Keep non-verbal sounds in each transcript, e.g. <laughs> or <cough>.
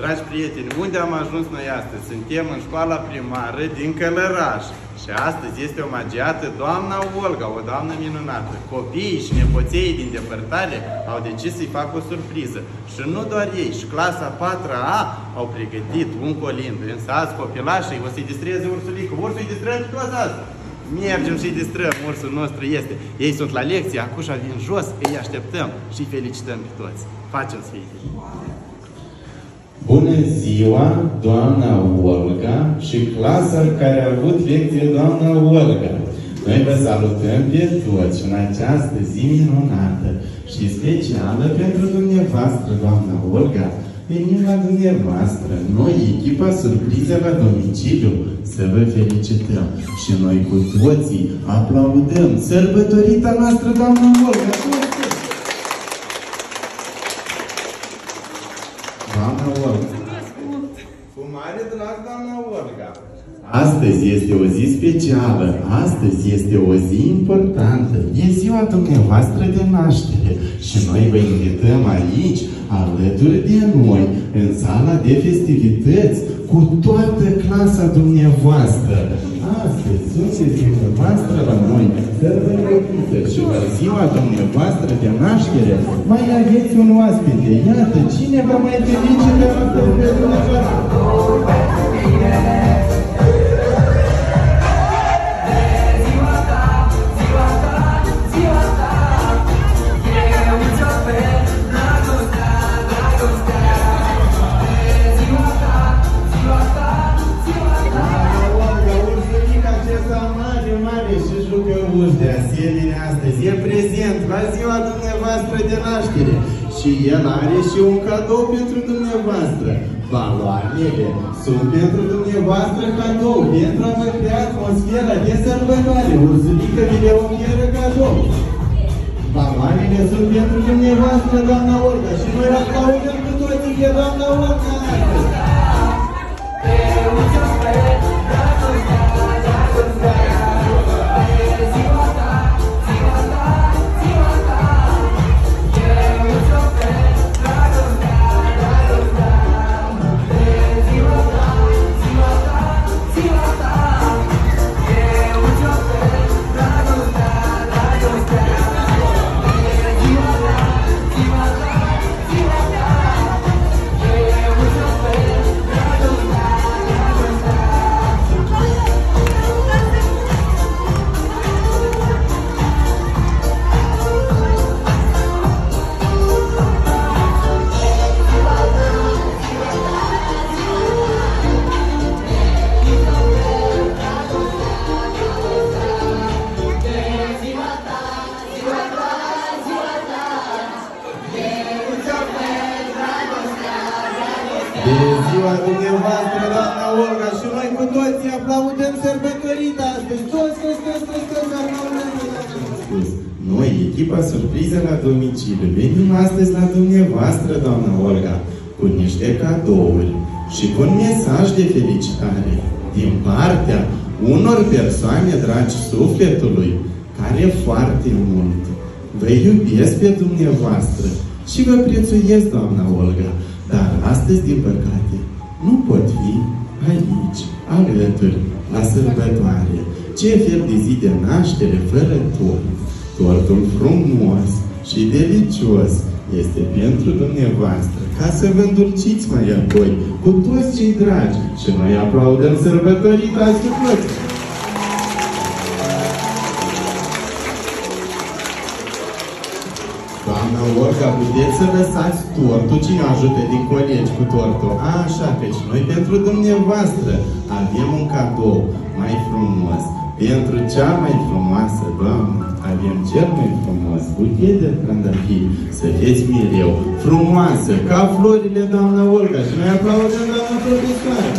Dragi prieteni, unde am ajuns noi astăzi? Suntem în școala primară din Călăraș și astăzi este omagiată doamna Olga, o doamnă minunată. Copiii și nepoței din depărtare au decis să-i facă o surpriză. Și nu doar ei, și clasa 4A au pregătit un colind. Însă azi copilașii o să-i distreze ursulică. Ursul îi distrăm pe toți azi. Mergem și-i distrăm, ursul nostru este. Ei sunt la lecție, acușa vin jos, îi așteptăm și felicităm pe toți. Facem să fie Bună ziua, doamna Olga și clasa care a avut lecție doamna Olga. Noi vă salutăm pe toți în această zi minunată și specială pentru dumneavoastră, doamna Olga. Venim la dumneavoastră, noi, echipa surpriză la domiciliu, să vă felicităm. Și noi cu toții aplaudăm sărbătorita noastră, doamna Olga. Doamna Olga. Cu mare drag, doamna Olga. Astăzi este o zi specială, astăzi este o zi importantă, e ziua dumneavoastră de naștere și noi vă invităm aici, alături de noi, în sala de festivități, cu toată clasa dumneavoastră. Astăzi sunteți dumneavoastră la noi, sărbătorită și la ziua dumneavoastră de naștere mai aveți un oaspete. Iată, cine vă mai felicită astăzi pe dumneavoastră? Și el are și un cadou pentru dumneavoastră. Valoarele sunt pentru dumneavoastră cadou, pentru a vă crea atmosfera de sărbătoare. Ursulică vi le oferă cadou. Valoarele sunt pentru dumneavoastră, doamna Olga, și noi aplaudăm cu toții pe doamna Olga aplaudăm. Noi, echipa surpriză la domiciliu, venim astăzi la dumneavoastră, doamna Olga, cu niște cadouri și cu un mesaj de felicitare din partea unor persoane dragi sufletului, care foarte mult vă iubesc pe dumneavoastră și vă prețuiesc, doamna Olga, dar astăzi, din păcate, nu pot fi aici, alături, la sărbătoare. Ce fel de zi de naștere fără tort? Tortul frumos și delicios este pentru dumneavoastră, ca să vă îndulciți mai apoi cu toți cei dragi și noi aplaudăm sărbătorita sufletul. Doamna Olga, puteți să lăsați tortul? Cine ajută din colegi cu tortul? Așa, căci noi pentru dumneavoastră avem un cadou mai frumos. Pentru cea mai frumoasă, Doamne, avem cel mai frumos buchet de trandafiri. Să fiți mereu frumoasă, ca florile, doamna Olga. Și noi aplaudăm, doamna profesoară.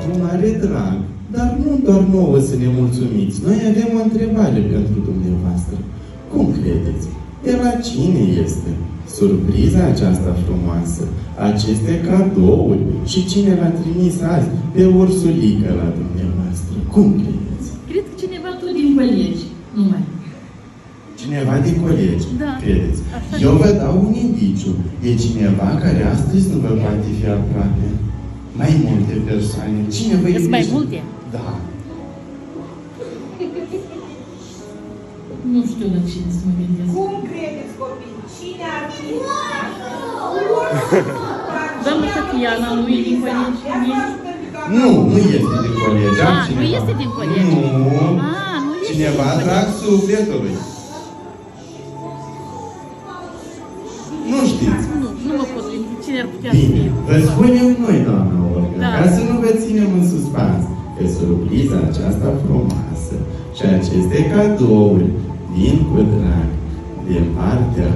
Cu mare drag, dar nu doar nouă să ne mulțumiți. Noi avem o întrebare pentru dumneavoastră. Cum credeți? De la cine este? Surpriza aceasta frumoasă, aceste cadouri și cine l-a trimis azi pe ursulică la dumneavoastră? Cum credeți? Cred că cineva tot din colegi, numai. Cineva din colegi, Da. credeți? Așa Eu vă dau un indiciu. E cineva care astăzi nu vă poate fi aproape. Mai multe persoane. Cine vă Sunt mai iubește? multe? Da. Nu știu la cine să mă gândesc. Cum credeți copii? Cine ar fi? <laughs> Doamna Tatiana nu e din colegi? Nu, nu este din colegi. Ah, altcineva. nu este din colegi. Nu. Ah, nu este Cineva din colegi. drag sufletului. Nu știți. Nu, nu mă pot gândi. Cine ar putea să Bine, fie? vă spunem noi, doamna Olga, Da. ca să nu vă ținem în suspans, că surpriza aceasta frumoasă și aceste cadouri vin cu drag din partea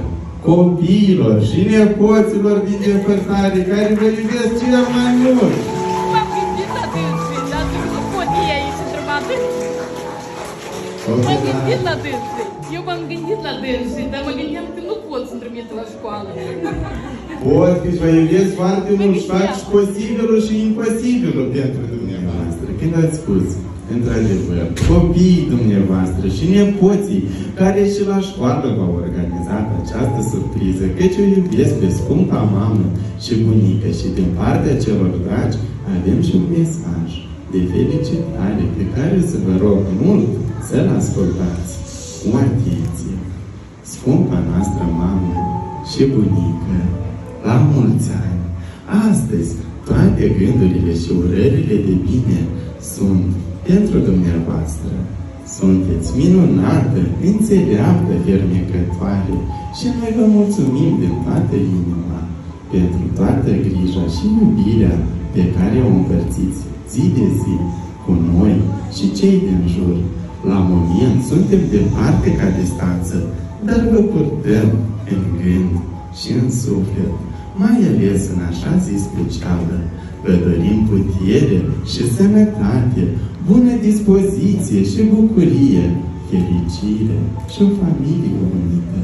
copiilor și nepoților din depărtare care vă iubesc cel mai mult. M-am gândit la dânsii, dar nu pot ei aici întrebate. M-am gândit la dânsii. Eu m-am gândit la dânsii, dar mă gândeam că nu pot să-mi trimit la școală. Pot că vă iubesc foarte mult și fac și posibilul și imposibilul pentru dumneavoastră. Când ați spus, într-adevăr, copiii dumneavoastră și nepoții care și la școală v-au organizat această surpriză, căci o iubesc pe scumpa mamă și bunică și din partea celor dragi avem și un mesaj de felicitare pe care să vă rog mult să-l ascultați cu atenție. Scumpa noastră mamă și bunică, la mulți ani, astăzi toate gândurile și urările de bine sunt pentru dumneavoastră. Sunteți minunată, înțeleaptă, fermecătoare și noi vă mulțumim din toată inima pentru toată grija și iubirea pe care o împărțiți zi de zi cu noi și cei din jur. La moment suntem departe ca distanță, dar vă purtăm în gând și în suflet, mai ales în așa zi specială. Vă dorim putere și sănătate, bună dispoziție și bucurie, fericire și o familie unită,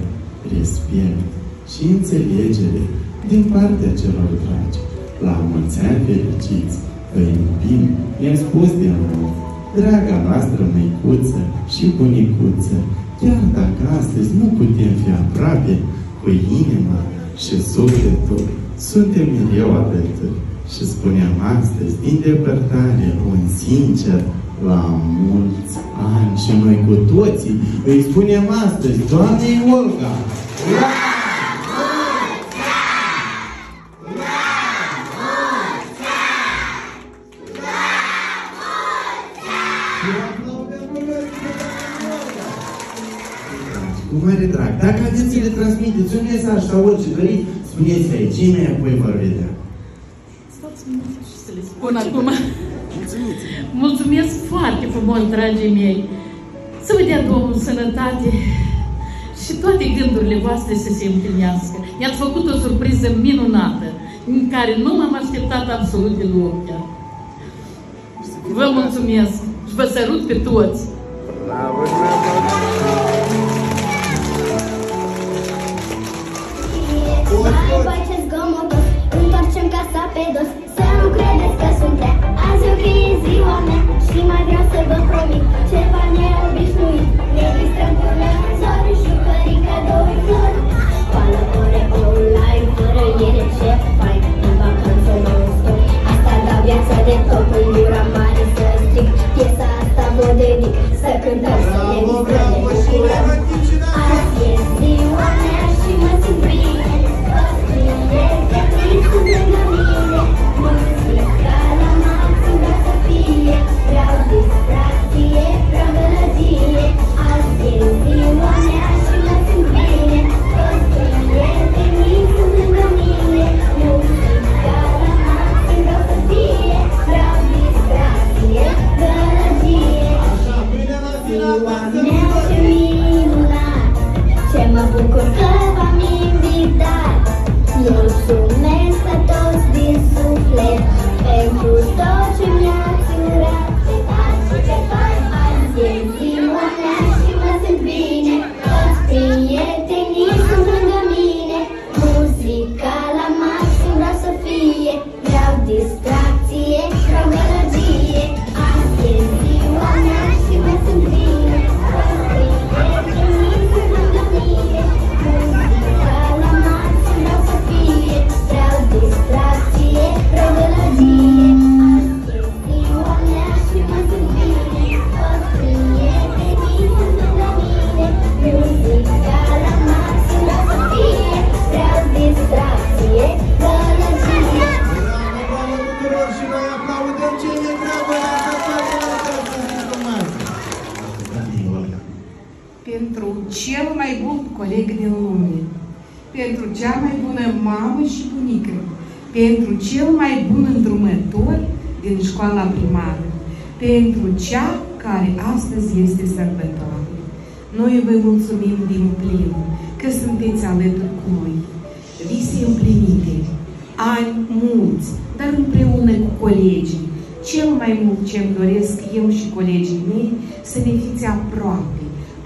respect și înțelegere din partea celor dragi. La mulți ani fericiți, vă iubim, i-am spus de mult, draga noastră măicuță și bunicuță, chiar dacă astăzi nu putem fi aproape, cu inima și sufletul, suntem mereu alături. Și spuneam astăzi, din depărtare, un sincer, la mulți ani și noi cu toții îi spunem astăzi, Doamnei Olga, la Cu mare drag. Dacă aveți să le transmiteți un mesaj sau orice doriți, spuneți aici, cine apoi vor vedea. Stați minute și să le spun acum. Mulțumesc foarte frumos, dragii mei. Să vă dea Domnul sănătate și toate gândurile voastre să se împlinească. I-ați făcut o surpriză minunată, în care nu m-am așteptat absolut deloc. chiar. Vă mulțumesc și vă sărut pe toți. Bravo, bravo! Să cântăm, să mamă și bunică, pentru cel mai bun îndrumător din școala primară, pentru cea care astăzi este sărbătoare. Noi vă mulțumim din plin că sunteți alături cu noi. Vise împlinite, ani mulți, dar împreună cu colegii. Cel mai mult ce îmi doresc eu și colegii mei să ne fiți aproape,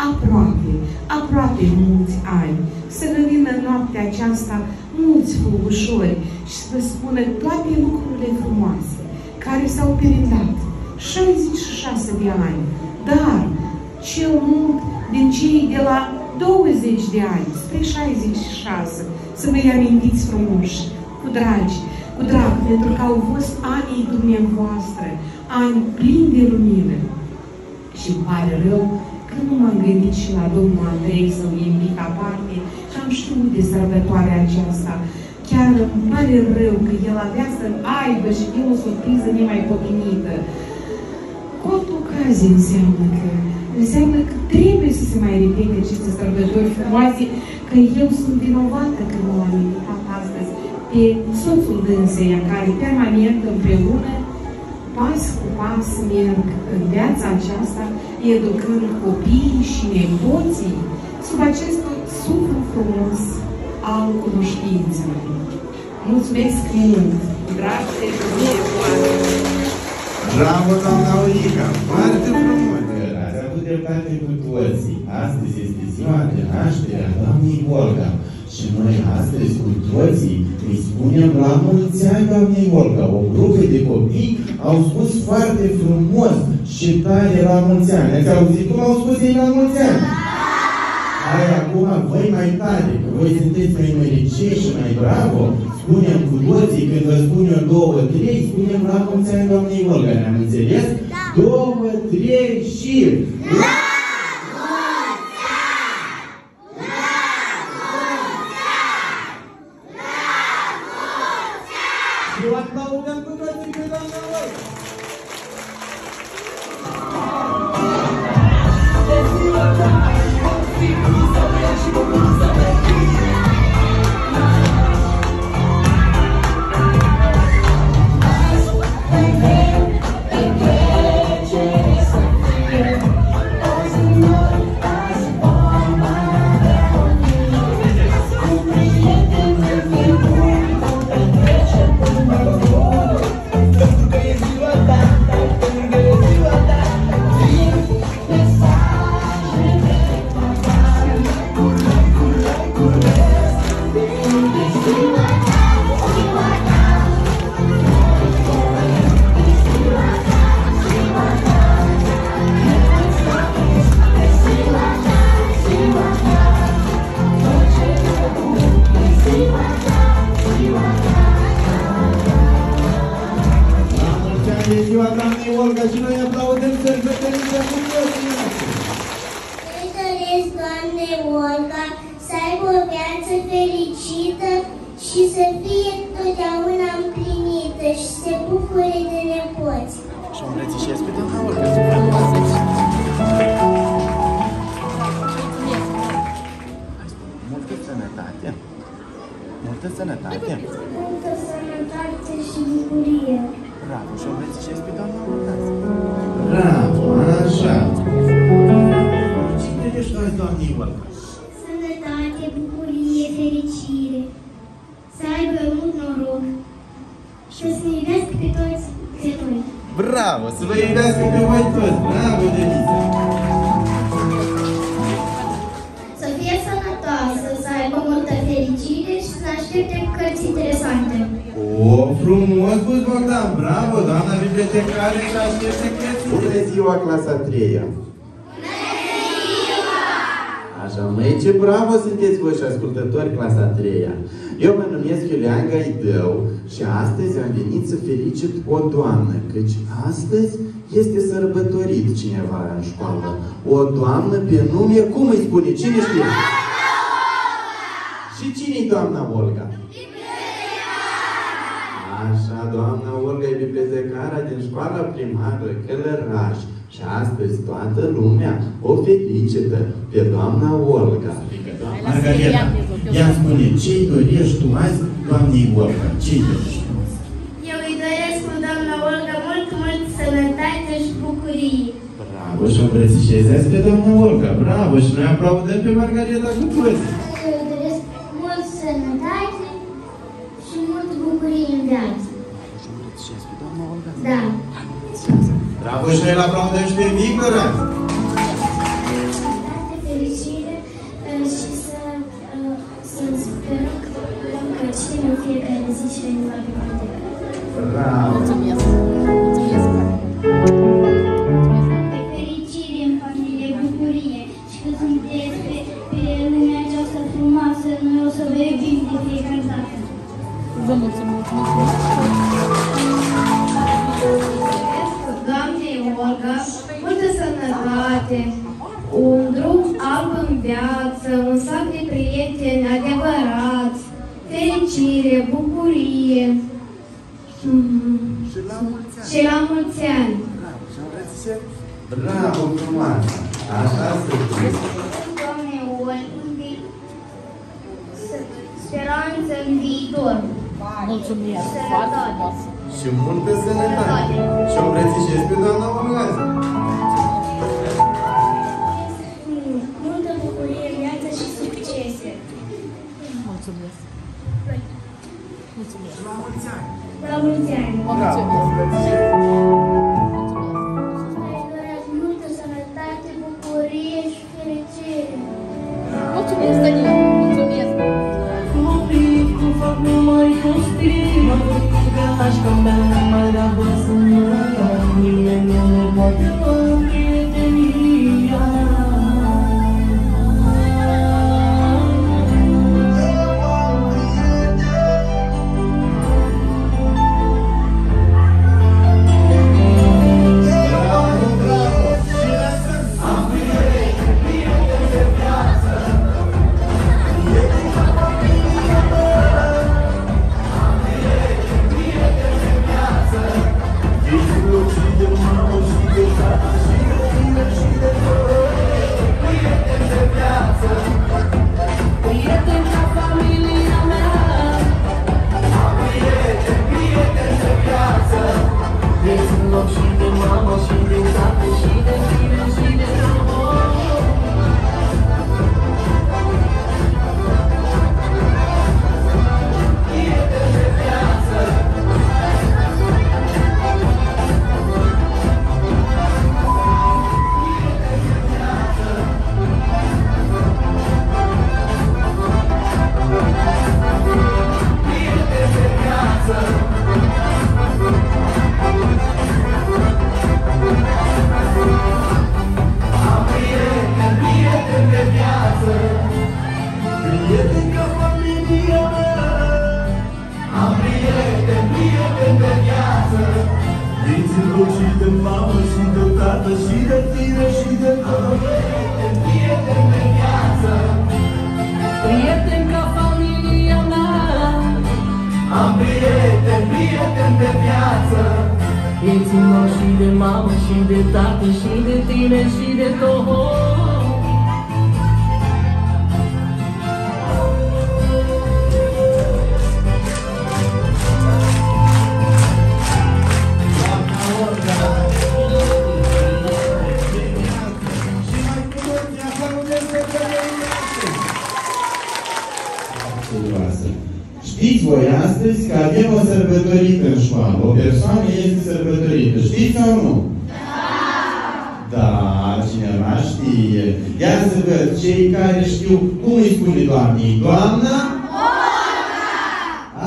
aproape, aproape mulți ani, să vă vină noaptea aceasta mulți flugușori și să vă spună toate lucrurile frumoase care s-au perindat 66 de ani, dar cel mult din cei de la 20 de ani spre 66 să vă amintiți frumoși, cu dragi, cu drag, pentru că au fost anii dumneavoastră, ani plini de lumină. Și îmi pare rău că nu m-am gândit și la domnul Andrei să-l invit aparte și am știut de sărbătoarea aceasta. Chiar îmi pare rău că el avea să aibă și eu o surpriză nemaipomenită. Cu altă ocazie înseamnă că înseamnă că trebuie să se mai repete aceste sărbători frumoase, că eu sunt vinovată că nu l-am invitat astăzi pe soțul dânseia, care permanent împreună, pas cu pas, merg în viața aceasta, educând copiii și nepoții sub acest suflu frumos al cunoștinței. Mulțumesc mult, dragi Bravo, doamna Olica! Foarte frumos! Ați avut dreptate cu toții. Astăzi este ziua de naștere a doamnei Olga. Și noi astăzi cu toții îi spunem la mulți ani, doamnei Olga. O grupă de copii au spus foarte frumos și tare la mulți ani. Ați auzit cum au spus ei la mulți ani? Hai acum voi mai tare, că voi sunteți mai măricei și mai bravo. Spunem cu toții, când vă spun eu două, trei, spunem la mulți ani, doamnei Olga. Ne-am înțeles? Două, trei și... La! Așa. Cine ești noi, doamnei Olga? Sănătate, bucurie, fericire. Să aibă mult noroc și să ne iubească pe toți pe noi. Bravo, să Să vă iubească pe voi toți. Bravo, Denise. Să fie sănătoasă, să aibă multă fericire și să aștepte cărți interesante. O, frumos spus, Bogdan. Bravo, doamna bibliotecare și aștepte crețul. Bună ziua, clasa 3 -a. Așa, măi, ce bravo sunteți voi și ascultători clasa 3 -a. Eu mă numesc Iulian Gaidău și astăzi am venit să felicit o doamnă, căci astăzi este sărbătorit cineva în școală. O doamnă pe nume, cum îi spune? Cine știe? Și cine-i doamna Olga? Doamna Olga e bibliotecara din școala primară Călăraș. Și astăzi toată lumea o felicită pe doamna Olga. Adică doamna Margareta. Ea spune, ce-i dorești tu azi, doamnei Olga? Ce-i dorești? Eu îi doresc cu doamna Olga mult, mult sănătate și bucurie. Bravo și o îmbrățișezeți pe doamna Olga. Bravo și noi aplaudăm pe Margareta cu toți. Da. Bravo și noi îl aplaudăm și pe Vigora. Sănătate, fericire uh, și să, uh, să sperăm că, că citim în fiecare zi și în la bibliotecă. Bravo. Ani. Viață. Vieții mă și de mamă și de tată și de tine și de tot Știți voi astăzi că avem o sărbătorită în școală. O persoană este sărbătorită. Știți sau nu? Da! Da, cineva știe. Ia să văd cei care știu cum îi spune doamnei. Doamna?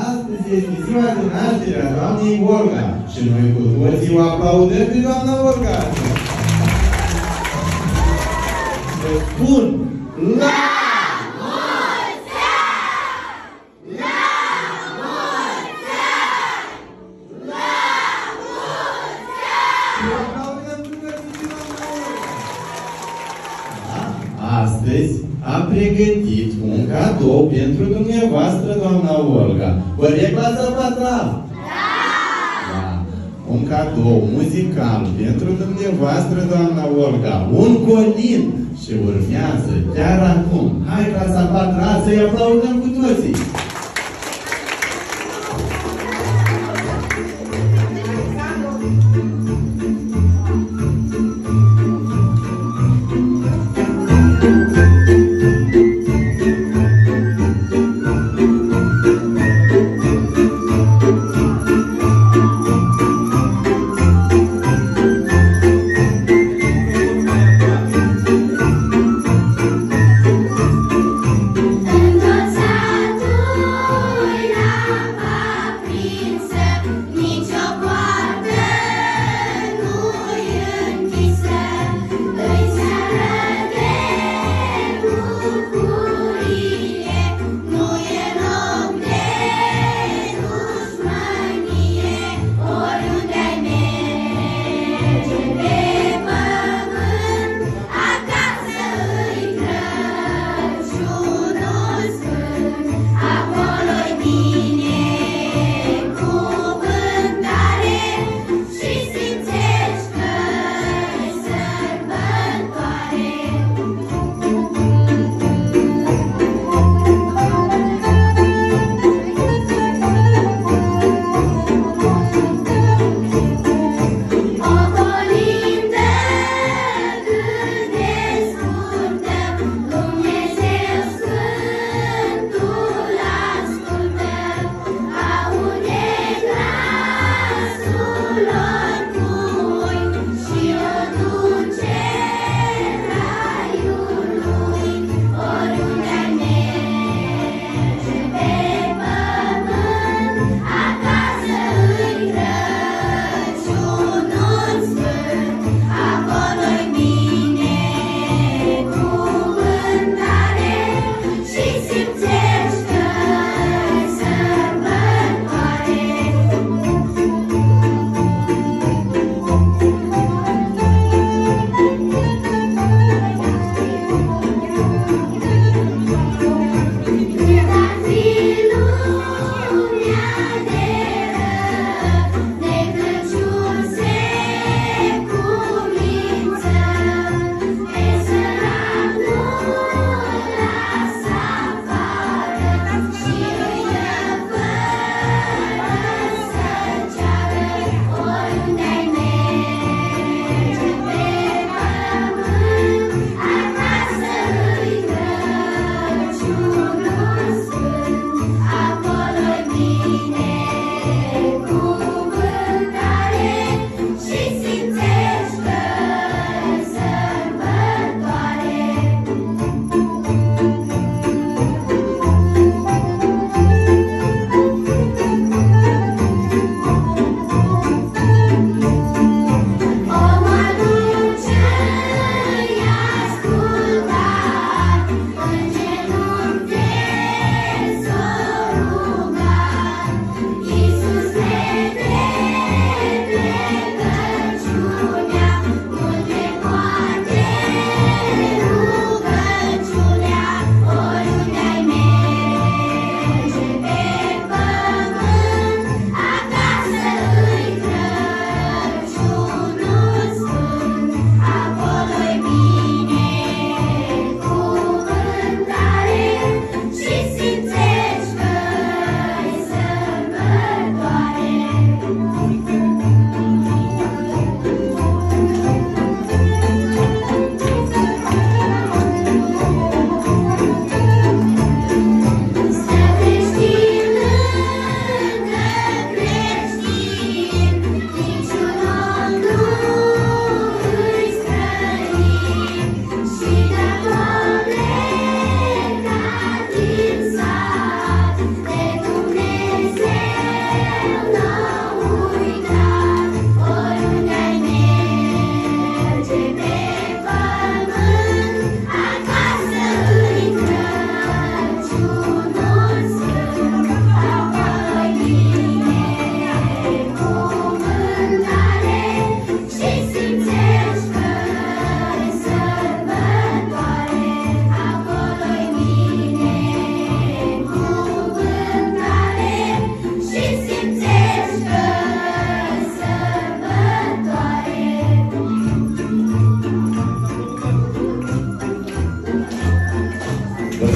Astăzi este ziua de naștere a doamnei Olga. Și noi cu toții o aplaudăm pe doamna Olga. Vă spun la cadou pentru dumneavoastră, doamna Olga. Corect la sau patral? Da! da. Un cadou muzical pentru dumneavoastră, doamna Olga, un colin și urmează chiar acum. Hai clasa patra să-i aplaudăm cu toții!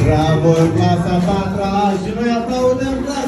Bravo, clasa patra și noi aplaudăm, bravo!